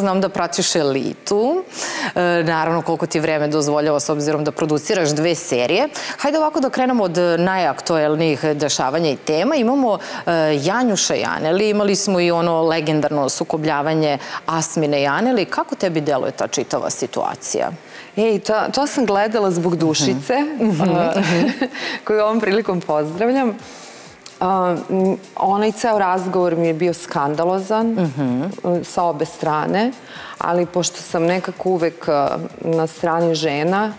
Znam da pratiš elitu, e, naravno koliko ti vreme dozvoljava s obzirom da produciraš dve serije. Hajde ovako da krenemo od najaktuelnijih dešavanja i tema. Imamo e, Janjuša Janeli, imali smo i ono legendarno sukobljavanje Asmine Janeli. Kako tebi deluje ta čitava situacija? Ej, to, to sam gledala zbog dušice, mm -hmm. koju ovom prilikom pozdravljam. Uh, onaj ceo razgovor mi je bio skandalozan uh -huh. sa obe strane, ali pošto sam nekako uvek na strani žena,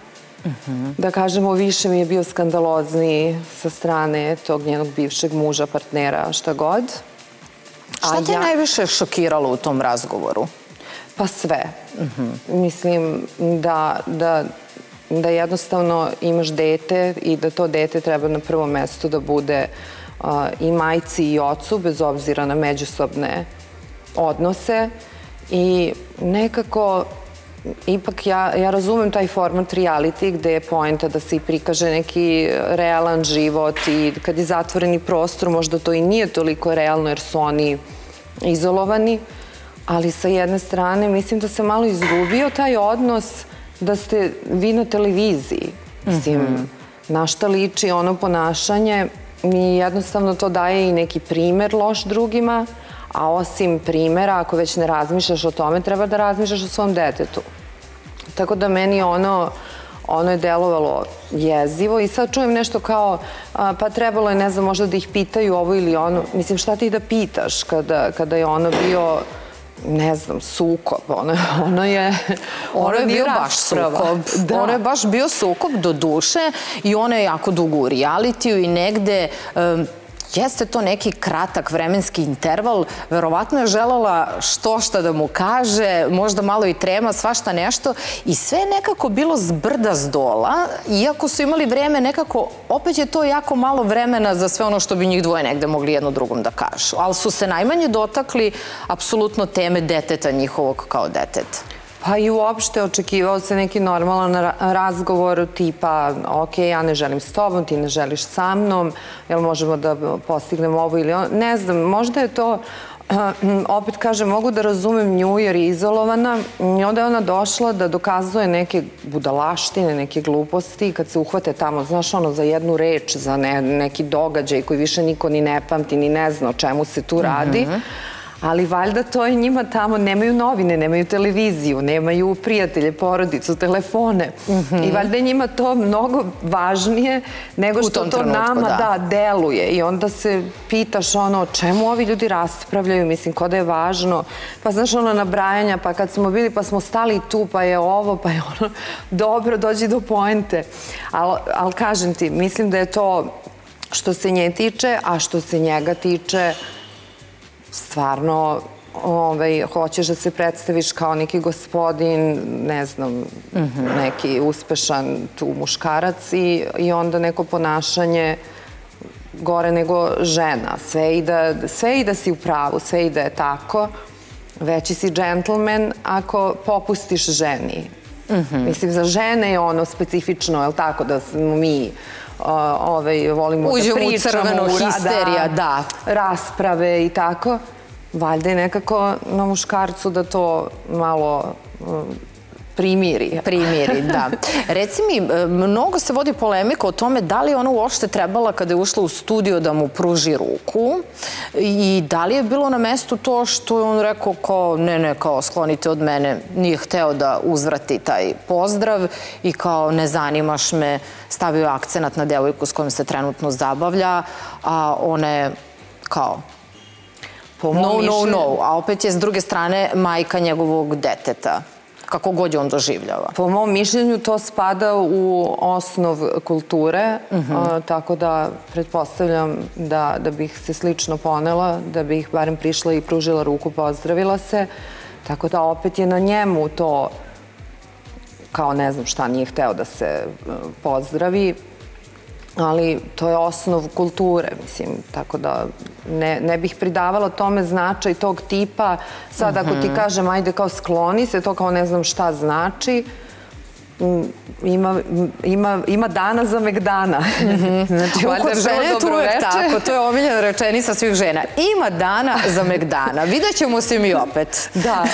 uh -huh. da kažemo više mi je bio skandalozniji sa strane tog njenog bivšeg muža, partnera, šta god. Šta te ja... najviše šokiralo u tom razgovoru? Pa sve. Uh -huh. Mislim da, da da jednostavno imaš dete i da to dete treba na prvo mesto da bude uh, i majci i ocu, bez obzira na međusobne odnose. I nekako, ipak ja, ja razumem taj format reality gde je poenta da se i prikaže neki realan život i kad je zatvoreni prostor možda to i nije toliko realno jer su oni izolovani, ali sa jedne strane mislim da se malo izgubio taj odnos da ste vi na televiziji. Mislim, mm -hmm. na šta liči ono ponašanje mi jednostavno to daje i neki primer loš drugima, a osim primera, ako već ne razmišljaš o tome, treba da razmišljaš o svom detetu. Tako da meni ono, ono je delovalo jezivo i sad čujem nešto kao, pa trebalo je, ne znam, možda da ih pitaju ovo ili ono. Mislim, šta ti da pitaš kada, kada je ono bio ne znam, sukob. Ono, ono je... Ono je bio baš sukob. Da. Ono je baš bio sukob do duše i ono je jako dugo u realitiju i negde... Um, Jeste to neki kratak vremenski interval, verovatno je želela što šta da mu kaže, možda malo i trema, svašta nešto. I sve je nekako bilo zbrda z dola, iako su imali vreme nekako, opet je to jako malo vremena za sve ono što bi njih dvoje negde mogli jedno drugom da kažu, ali su se najmanje dotakli apsolutno teme deteta njihovog kao deteta. Pa i uopšte očekivao se neki normalan razgovor tipa ok, ja ne želim s tobom, ti ne želiš sa mnom, jel možemo da postignemo ovo ili ono. Ne znam, možda je to opet kažem, mogu da razumem nju jer je izolovana i onda je ona došla da dokazuje neke budalaštine, neke gluposti kad se uhvate tamo, znaš ono, za jednu reč, za ne, neki događaj koji više niko ni ne pamti, ni ne zna o čemu se tu radi. Mm ali valjda to je njima tamo, nemaju novine, nemaju televiziju, nemaju prijatelje, porodicu, telefone. Mm -hmm. I valjda je njima to mnogo važnije nego što to trenutku, nama da. da. deluje. I onda se pitaš ono, čemu ovi ljudi raspravljaju, mislim, ko da je važno. Pa znaš ono nabrajanja, pa kad smo bili pa smo stali tu, pa je ovo, pa je ono, dobro, dođi do poente. Ali al, kažem ti, mislim da je to što se nje tiče, a što se njega tiče, stvarno ovaj, hoćeš da se predstaviš kao neki gospodin, ne znam, mm -hmm. neki uspešan tu muškarac i, i onda neko ponašanje gore nego žena. Sve i da, sve i da si u pravu, sve i da je tako, veći si džentlmen ako popustiš ženi. Mm -hmm. Mislim, za žene je ono specifično, je li tako, da smo mi ovaj, volimo Uđemo da pričamo. Uđemo u crvenu histerija, da, da. Rasprave i tako valjda je nekako na muškarcu da to malo primiri. Primiri, da. Reci mi, e, mnogo se vodi polemika o tome da li ona uopšte trebala kada je ušla u studio da mu pruži ruku i da li je bilo na mestu to što je on rekao kao ne, ne, kao sklonite od mene, nije hteo da uzvrati taj pozdrav i kao ne zanimaš me, stavio akcenat na devojku s kojom se trenutno zabavlja, a ona je kao Po no, no, no. A opet je s druge strane majka njegovog deteta kako god je on doživljava. Po mom mišljenju to spada u osnov kulture, uh mhm. -huh. a, tako da pretpostavljam da, da bih se slično ponela, da bih barem prišla i pružila ruku, pozdravila se. Tako da opet je na njemu to kao ne znam šta nije hteo da se pozdravi ali to je osnov kulture, mislim, tako da ne, ne bih pridavala tome značaj tog tipa. Sad, ako ti mhm. kažem, ajde kao skloni se, to kao ne znam šta znači, ima, ima, ima dana za megdana. znači, valjda je žene je tu uvek tako, to je omiljena rečenica svih žena. Ima dana za megdana. Vidjet ćemo se mi opet. da.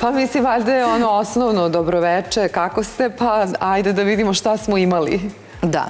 Pa mislim, valjda je ono osnovno dobroveče, kako ste, pa ajde da vidimo šta smo imali. Da.